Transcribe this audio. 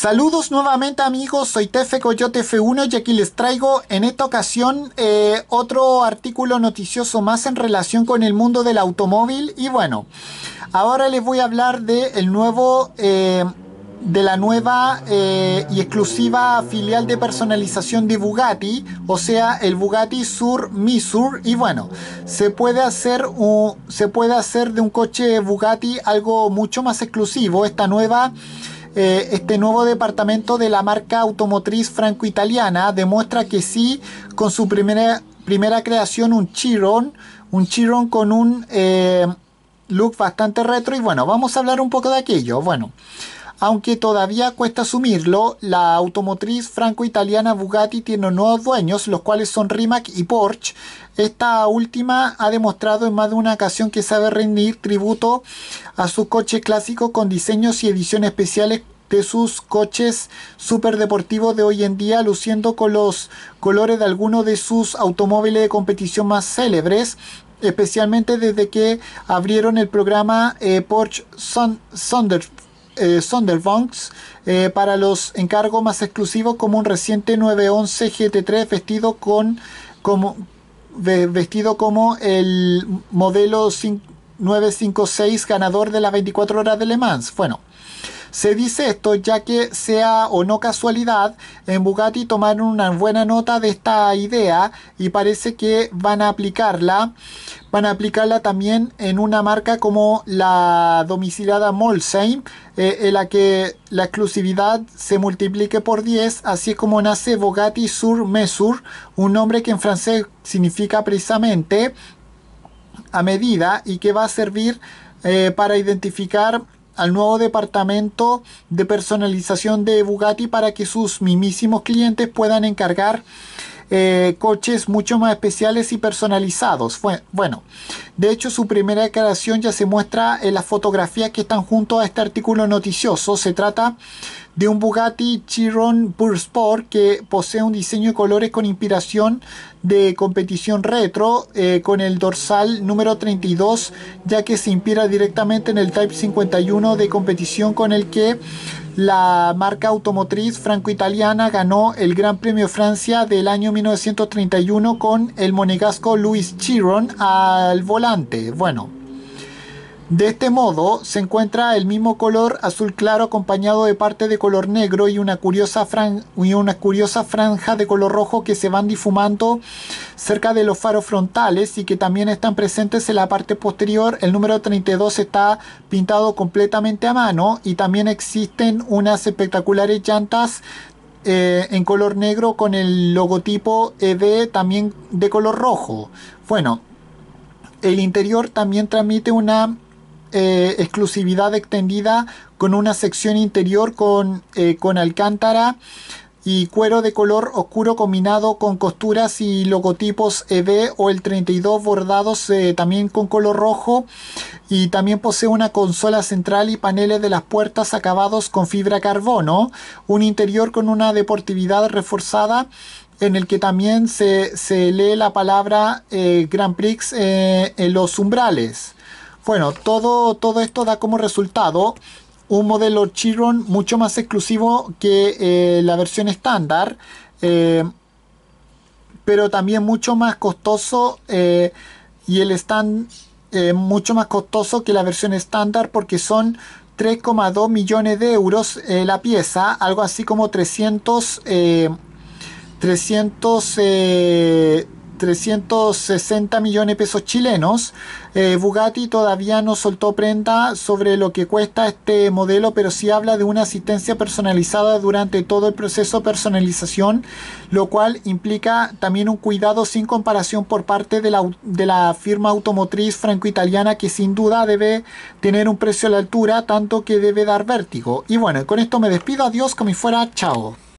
Saludos nuevamente amigos, soy Tefe Coyote F1 y aquí les traigo en esta ocasión eh, otro artículo noticioso más en relación con el mundo del automóvil y bueno, ahora les voy a hablar de el nuevo... Eh, de la nueva eh, y exclusiva filial de personalización de Bugatti, o sea, el Bugatti Sur Misur. Y bueno, se puede hacer un, se puede hacer de un coche Bugatti algo mucho más exclusivo. Esta nueva eh, este nuevo departamento de la marca automotriz franco-italiana demuestra que sí, con su primera, primera creación, un Chiron, un Chiron con un eh, look bastante retro. Y bueno, vamos a hablar un poco de aquello. Bueno, aunque todavía cuesta asumirlo, la automotriz franco-italiana Bugatti tiene nuevos dueños, los cuales son Rimac y Porsche. Esta última ha demostrado en más de una ocasión que sabe rendir tributo a su coche clásico con diseños y ediciones especiales de sus coches superdeportivos de hoy en día, luciendo con los colores de algunos de sus automóviles de competición más célebres, especialmente desde que abrieron el programa eh, Porsche Thunder eh, eh, para los encargos más exclusivos como un reciente 911 GT3 vestido con como vestido como el modelo 956 ganador de las 24 horas de Le Mans. Bueno, se dice esto ya que sea o no casualidad, en Bugatti tomaron una buena nota de esta idea y parece que van a aplicarla. Van a aplicarla también en una marca como la domiciliada Molsheim, eh, en la que la exclusividad se multiplique por 10, así como nace Bugatti Sur Mesur, un nombre que en francés significa precisamente a medida y que va a servir eh, para identificar al nuevo departamento de personalización de Bugatti para que sus mimísimos clientes puedan encargar eh, coches mucho más especiales y personalizados. Bueno, de hecho su primera declaración ya se muestra en las fotografías que están junto a este artículo noticioso. Se trata de un Bugatti Chiron Sport que posee un diseño de colores con inspiración de competición retro eh, con el dorsal número 32 ya que se inspira directamente en el Type 51 de competición con el que la marca automotriz franco-italiana ganó el Gran Premio Francia del año 1931 con el monegasco Louis Chiron al volante. Bueno, de este modo se encuentra el mismo color azul claro acompañado de parte de color negro y una curiosa, una curiosa franja de color rojo que se van difumando cerca de los faros frontales y que también están presentes en la parte posterior. El número 32 está pintado completamente a mano y también existen unas espectaculares llantas eh, en color negro con el logotipo ED también de color rojo. Bueno, el interior también transmite una eh, exclusividad extendida con una sección interior con, eh, con alcántara y cuero de color oscuro combinado con costuras y logotipos ED o el 32 bordados eh, también con color rojo y también posee una consola central y paneles de las puertas acabados con fibra carbono, un interior con una deportividad reforzada en el que también se, se lee la palabra Grand Prix en los umbrales. Bueno, todo, todo esto da como resultado un modelo Chiron mucho más exclusivo que eh, la versión estándar, eh, pero también mucho más costoso eh, y el stand mucho más costoso que la versión estándar porque son 3,2 millones de euros la pieza, algo así como 300 300 360 millones de pesos chilenos. Eh, Bugatti todavía no soltó prenda sobre lo que cuesta este modelo, pero sí habla de una asistencia personalizada durante todo el proceso de personalización, lo cual implica también un cuidado sin comparación por parte de la, de la firma automotriz franco-italiana que sin duda debe tener un precio a la altura, tanto que debe dar vértigo. Y bueno, con esto me despido, adiós como fuera chao.